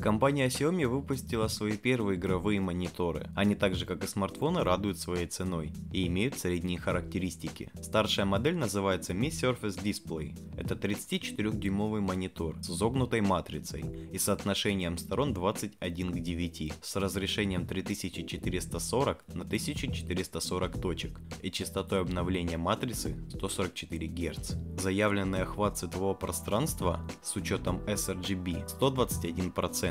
Компания Xiaomi выпустила свои первые игровые мониторы. Они так же как и смартфоны радуют своей ценой и имеют средние характеристики. Старшая модель называется Mi Surface Display. Это 34-дюймовый монитор с изогнутой матрицей и соотношением сторон 21 к 9 с разрешением 3440 на 1440 точек и частотой обновления матрицы 144 Гц. Заявленный охват цветового пространства с учетом sRGB 121%.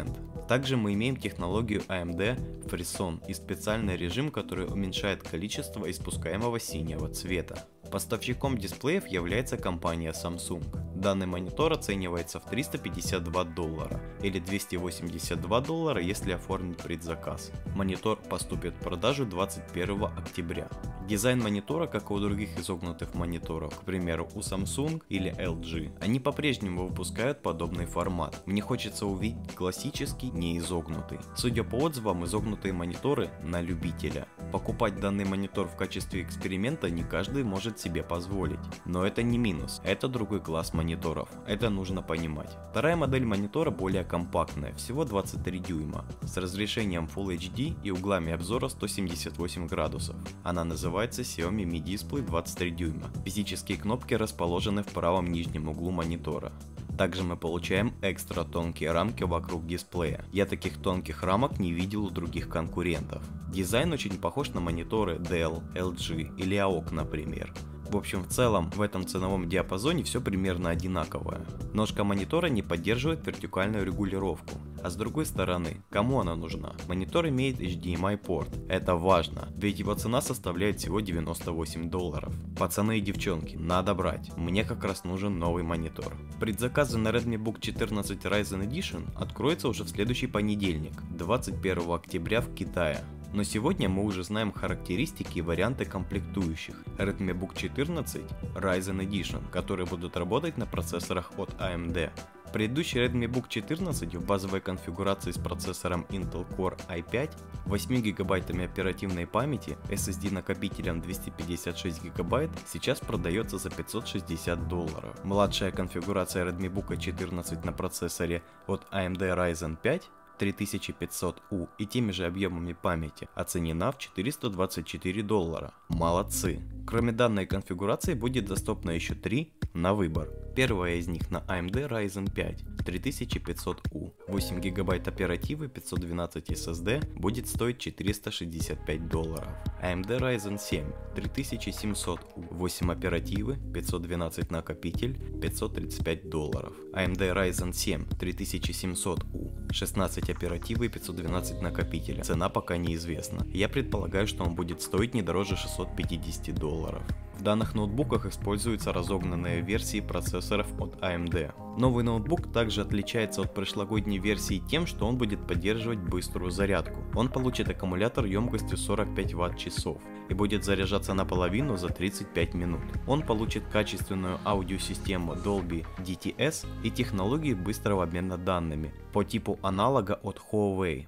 Также мы имеем технологию AMD FreeSon и специальный режим, который уменьшает количество испускаемого синего цвета. Поставщиком дисплеев является компания Samsung. Данный монитор оценивается в 352 доллара или 282 доллара, если оформить предзаказ. Монитор поступит в продажу 21 октября. Дизайн монитора, как и у других изогнутых мониторов, к примеру у Samsung или LG, они по-прежнему выпускают подобный формат. Мне хочется увидеть классический, не изогнутый. Судя по отзывам, изогнутые мониторы на любителя. Покупать данный монитор в качестве эксперимента не каждый может себе позволить. Но это не минус, это другой класс мониторов, это нужно понимать. Вторая модель монитора более компактная, всего 23 дюйма, с разрешением Full HD и углами обзора 178 градусов. Она называется Xiaomi Mi Display 23 дюйма. Физические кнопки расположены в правом нижнем углу монитора. Также мы получаем экстра тонкие рамки вокруг дисплея. Я таких тонких рамок не видел у других конкурентов. Дизайн очень похож на мониторы Dell, LG или AOC, например. В общем, в целом, в этом ценовом диапазоне все примерно одинаковое. Ножка монитора не поддерживает вертикальную регулировку. А с другой стороны, кому она нужна? Монитор имеет HDMI порт. Это важно, ведь его цена составляет всего 98 долларов. Пацаны и девчонки, надо брать. Мне как раз нужен новый монитор. Предзаказы на Redmi Book 14 Ryzen Edition откроются уже в следующий понедельник, 21 октября в Китае. Но сегодня мы уже знаем характеристики и варианты комплектующих Redmi Book 14 Ryzen Edition, которые будут работать на процессорах от AMD. Предыдущий Redmi Book 14 в базовой конфигурации с процессором Intel Core i5, 8 гигабайтами оперативной памяти, SSD накопителем 256 гигабайт сейчас продается за 560 долларов. Младшая конфигурация Redmi Book 14 на процессоре от AMD Ryzen 5 3500U и теми же объемами памяти оценена в 424 доллара. Молодцы! Кроме данной конфигурации будет доступно еще три на выбор. Первая из них на AMD Ryzen 5 3500U. 8 гигабайт оперативы 512 SSD будет стоить 465 долларов. AMD Ryzen 7 3700U. 8 оперативы 512 накопитель 535 долларов. AMD Ryzen 7 3700U. 16 оперативы и 512 накопителя. Цена пока неизвестна. Я предполагаю, что он будет стоить не дороже 650 долларов. В данных ноутбуках используются разогнанные версии процессоров от AMD. Новый ноутбук также отличается от прошлогодней версии тем, что он будет поддерживать быструю зарядку. Он получит аккумулятор емкостью 45 Вт-часов и будет заряжаться наполовину за 35 минут. Он получит качественную аудиосистему Dolby DTS и технологии быстрого обмена данными по типу аналога от Huawei.